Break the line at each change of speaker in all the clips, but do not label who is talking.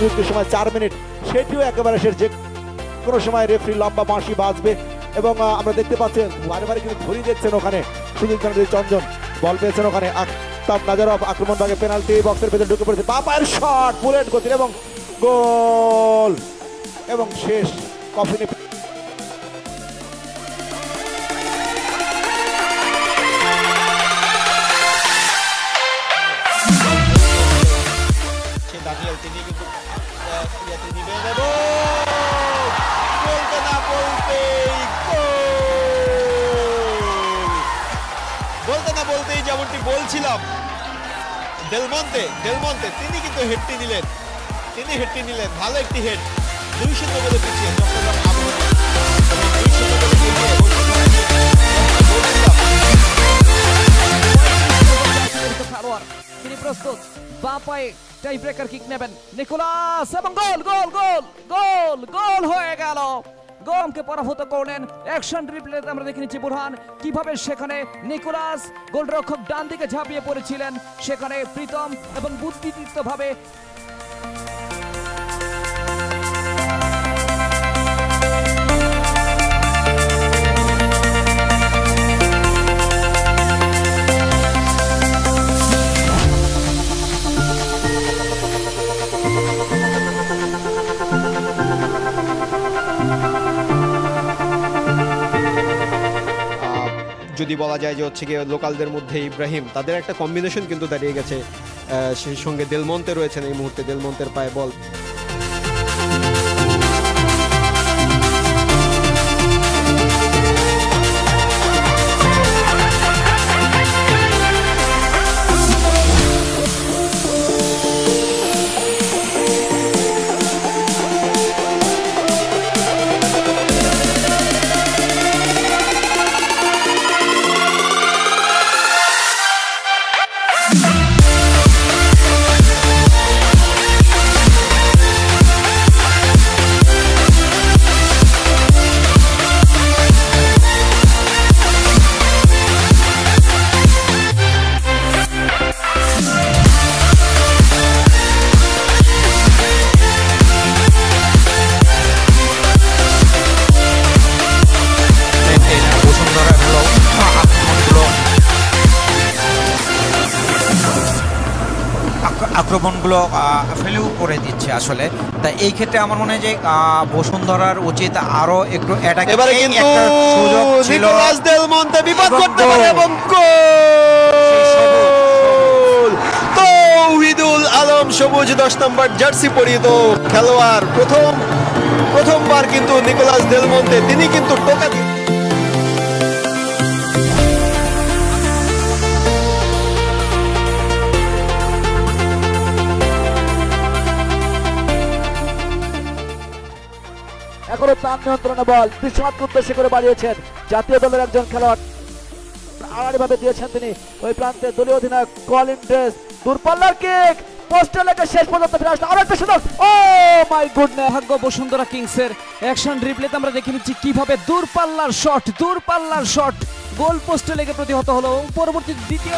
সংযুক্ত সময় চার মিনিট। সেটিও একেবারে শেষ। যে কোনো সময় রেফারি লম্বা বাঁশি বাজবে এবং আমরা দেখতে পাচ্ছেন বারে বারে কিন্তু ধরি দেখছেন ওখানে সুনীল চন্দ্র চঞ্জন বল পেয়েছেন ওখানে আক্তাব নাজারব আক্রমণ ভাগে পেনাল্টি বক্সের ভেতরে ঢুকে পড়েছে। পাপায়ের শট, বুলেট গতির এবং গোল। এবং শেষ
দানিয়েল তিনি কিন্তু গোল বলতে না বলতেই যেমনটি বলছিলাম ডেলমন্তে ডেলমন্তে তিনি কিন্তু হেডটি নিলেন তিনি হেডটি নিলেন ভালো একটি হেড দুই শূন্য বলে পিছিয়ে
খেলোয়াড় তিনি প্রস্তুত। বা পায়ে টাই ব্রেকার কিক নেবেন নিকোলাস এবং গোল গোল গোল গোল গোল হয়ে গেল। গমকে পরাভূত করলেন অ্যাকশন রিপ্লেতে আমরা দেখে নিচ্ছি বুরহান কীভাবে সেখানে নিকোলাস গোলরক্ষক ডান দিকে ঝাঁপিয়ে পড়েছিলেন, সেখানে প্রীতম এবং বুদ্ধিদীপ্ত
যদি বলা যায় যে হচ্ছে গিয়ে লোকালদের মধ্যে ইব্রাহিম, তাদের একটা কম্বিনেশন কিন্তু দাঁড়িয়ে গেছে সেই সঙ্গে দেলমন্তে রয়েছেন এই মুহূর্তে, দেলমন্তের পায়ে বল
আক্রমণগুলো ফেলেও করে দিচ্ছে আসলে। তা এই ক্ষেত্রে আমার মনে হয় যে বসুন্ধরার উচিত আরও একটু অ্যাটাকে
এবারে কিন্তু
সুযোগ ছিল।
নিকোলাস বিপদ করতে পারে এবং গোল! তৌহিদুল আলম সবুজ দশ নম্বর জার্সি পরিহিত খেলোয়াড় প্রথম প্রথমবার কিন্তু নিকোলাস দেলমন্তে তিনি কিন্তু টোকা দিয়ে
এখনও প্রাণ নিয়ন্ত্রণে বল। বিশ্বনাথকে উদ্দেশ্য করে বাড়িয়েছেন। জাতীয় দলের একজন খেলোয়াড়। দিয়েছেন তিনি ওই প্রান্তে দলীয় অধিনায়ক কলিন ড্রেস। দূরপাল্লার কিক।
কীভাবে দূরপাল্লার শট দূরপাল্লার শট। গোল প্রতিহত হলো। পরবর্তী দ্বিতীয়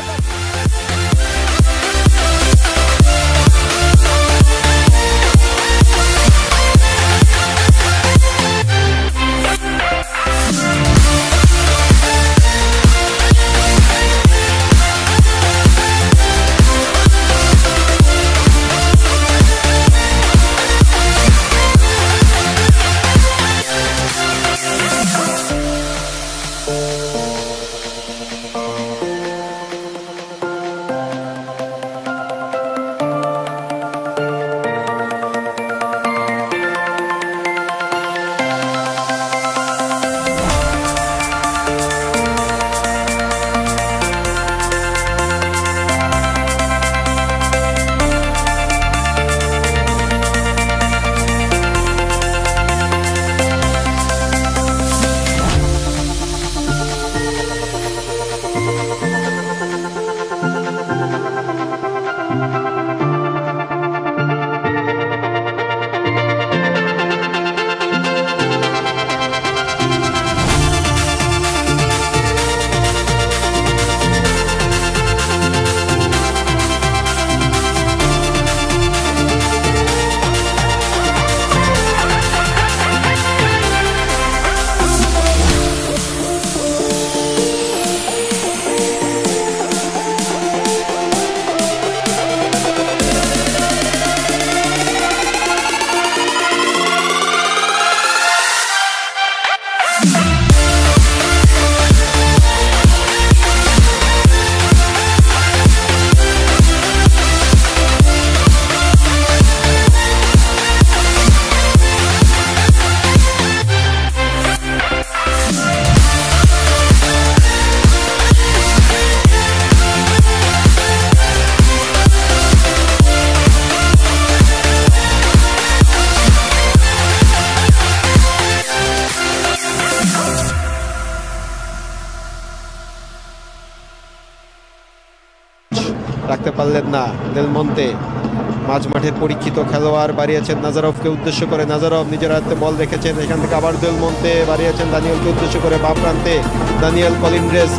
পারলেন না। দেলমন্তে মাঝ মাঠের পরীক্ষিত খেলোয়াড় বাড়িয়েছেন নাজারফকে উদ্দেশ্য করে। নাজারফ নিজের হাতে বল রেখেছেন। এখান থেকে আবার দেলমন্তে বাড়িয়েছেন দানিয়েলকে উদ্দেশ্য করে। বাম প্রান্তে দানিয়েল কলিন্ড্রেস